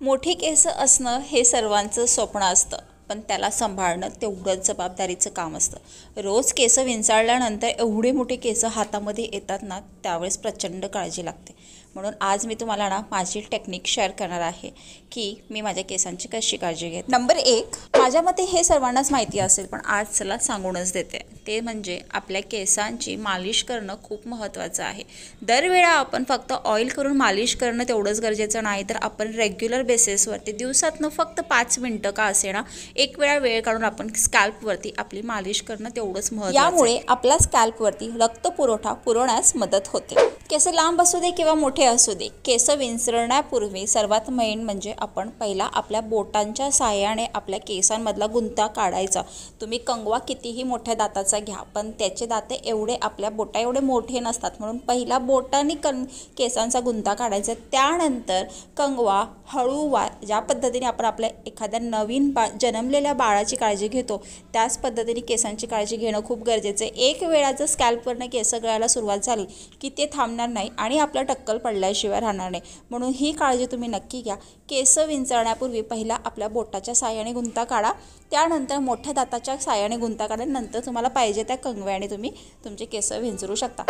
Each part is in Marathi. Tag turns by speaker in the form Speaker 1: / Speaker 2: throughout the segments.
Speaker 1: मोठी केस असणं हे सर्वांचं स्वप्न असतं. पण त्याला सांभाळणं तेवढंच जबाबदारीचं काम असतं. रोज केस विंचाळल्यानंतर एवढे मोठी केस हातामध्ये येतात ना त्यावेळेस प्रचंड काळजी लागते. म्हणून आज मी तुम्हाला ना माझी टेक्निक शेअर करणार आहे की मी माझ्या केसांची कशी काळजी घेते. नंबर एक माझ्या मते हे सर्वांनाच माहिती असेल पण आज चला सांगूनच देते. ते म्हणजे आपल्या केसांची मालिश करणं खूप महत्त्वाचं आहे. दरवेळा आपण फक्त ऑइल करून मालिश करणं तेवढंच गरजेचं नाही तर आपण रेग्युलर बेसिसवरती दिवसातनं फक्त पाच मिनटं का असे ना एक वेळा वेळ काढून आपण स्कॅल्पवरती आपली मालिश करणं तेवढंच महत्त्वाचं यामुळे आपल्या स्कॅल्पवरती रक्त पुरवठा पुरवण्यास मदत होते. केस लांब असू दे किंवा मोठे असू दे केस विंचरण्यापूर्वी सर्वात मेन म्हणजे आपण पहिला आपल्या बोटांच्या साह्याने आपल्या केसांमधला गुंता काढायचा. तुम्ही कंगवा कितीही मोठ्या दाताचा घ्या पण त्याचे दाते एवढे आपल्या बोटा एवढे मोठे नसतात. म्हणून पहिला बोटाने कन केसांचा गुंता काढायचा. त्यानंतर कंगवा हळूवार ज्या पद्धतीने आपण आपल्या एखाद्या नवीन बा जन्मलेल्या बाळाची काळजी घेतो त्याच पद्धतीने केसांची काळजी घेणं खूप गरजेचं आहे. एक वेळा जर स्कॅल्पवरनं केस गळायला सुरुवात झाली की ते थांब राहणार नाही आणि आपलं टक्कल पडल्याशिवाय राहणार नाही. म्हणून ही काळजी तुम्ही नक्की घ्या. केस विंचरण्यापूर्वी पहिला आपल्या बोटाच्या साह्याने गुंता काढा. त्यानंतर मोठ्या दाताच्या साह्याने गुंता काढा नंतर तुम्हाला पाहिजे त्या कंगव्याने तुम्ही तुमचे केस विंचरू शकता.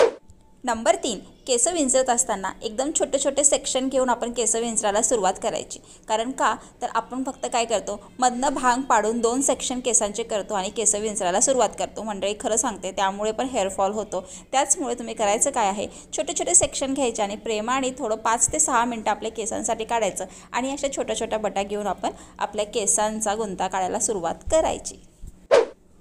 Speaker 1: नंबर तीन केस विंचरत असताना एकदम छोटे छोटे सेक्शन घेऊन आपण केस विंचरायला सुरुवात करायची. कारण का? तर आपण फक्त काय करतो? मधनं भांग पाडून दोन सेक्शन केसांचे करतो आणि केस विंचरायला सुरुवात करतो. मंडळी खरं सांगते त्यामुळे पण हेअरफॉल होतो. त्याचमुळे तुम्ही करायचं काय आहे? छोटे छोटे सेक्शन घ्यायचे आणि प्रेमाने थोडं पाच ते सहा मिनटं आपल्या केसांसाठी काढायचं आणि अशा छोट्या छोट्या बटा घेऊन आपण आपल्या केसांचा गुंता काढायला सुरुवात करायची.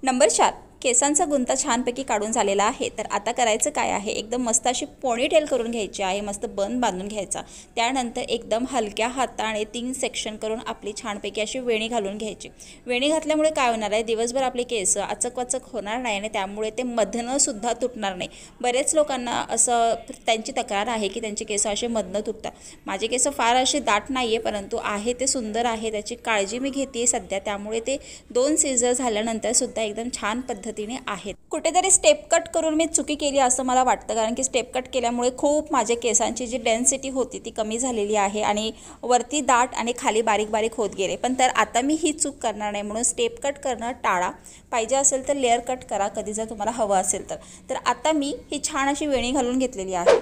Speaker 1: नंबर चार. केसांचा गुंता छानपैकी काढून झालेला आहे. तर आता करायचं काय आहे? एकदम मस्त अशी पोणीटेल करून घ्यायची आहे. मस्त बन बांधून घ्यायचा. त्यानंतर एकदम हलक्या हाताने तीन सेक्शन करून आपली छानपैकी अशी वेणी घालून घ्यायची. वेणी घातल्यामुळे काय होणार आहे? दिवसभर आपले केस अचकवाचक होणार नाही आणि त्यामुळे ते मधनंसुद्धा तुटणार नाही. बरेच लोकांना असं त्यांची तक्रार आहे की त्यांचे केस असे मधनं तुटतात. माझे केस फार असे दाट नाही आहे परंतु आहे ते सुंदर आहे. त्याची काळजी मी घेते सध्या. त्यामुळे ते दोन सीझर झाल्यानंतर सुद्धा एकदम छान पद्धत पद्धतीने आहेत. कुठेतरी स्टेप कट करून मी चुकी केली असं मला वाटतं. कारण की स्टेप कट केल्यामुळे खूप माझ्या केसांची जी डेन्सिटी होती ती कमी झालेली आहे आणि वरती दाट आणि खाली बारीक बारीक होत गेले. पण तर आता मी ही चूक करणार नाही म्हणून स्टेप कट करणं टाळा. पाहिजे असेल तर लेअर कट करा. कधी जर तुम्हाला हवं असेल तर. तर आता मी ही छान अशी वेणी घालून घेतलेली आहे.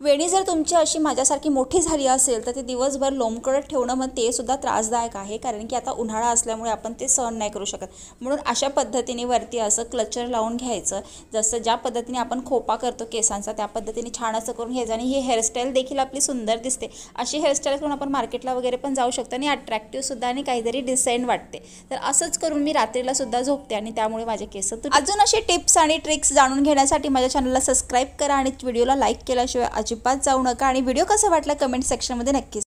Speaker 1: वेणी जर तुमची अशी माझ्यासारखी मोठी झाली असेल तर ते दिवसभर लोंबकडत ठेवणं मग ते सुद्धा त्रासदायक आहे. कारण की आता उन्हाळा असल्यामुळे आपण ते सहन नाही करू शकत. म्हणून अशा पद्धतीने वरती असं क्लचर लावून घ्यायचं. जसं ज्या पद्धतीने आपण खोपा करतो केसांचा त्या पद्धतीने छान असं करून घ्यायचं. आणि ही हेअरस्टाईल देखील आपली सुंदर दिसते. अशी हेअरस्टाईल करून आपण मार्केटला वगैरे पण जाऊ शकतो आणि अट्रॅक्टिव्हसुद्धा आणि काहीतरी डिसेंट वाटते. तर असंच करून मी रात्रीला सुद्धा झोपते आणि त्यामुळे माझे केस अजून असे टिप्स आणि ट्रिक्स जाणून घेण्यासाठी माझ्या चॅनलला सबस्क्राईब करा आणि व्हिडिओला लाईक केल्याशिवाय अजिबात जाऊ नका. आणि व्हिडिओ कसा वाटला कमेंट सेक्शनमध्ये नक्कीच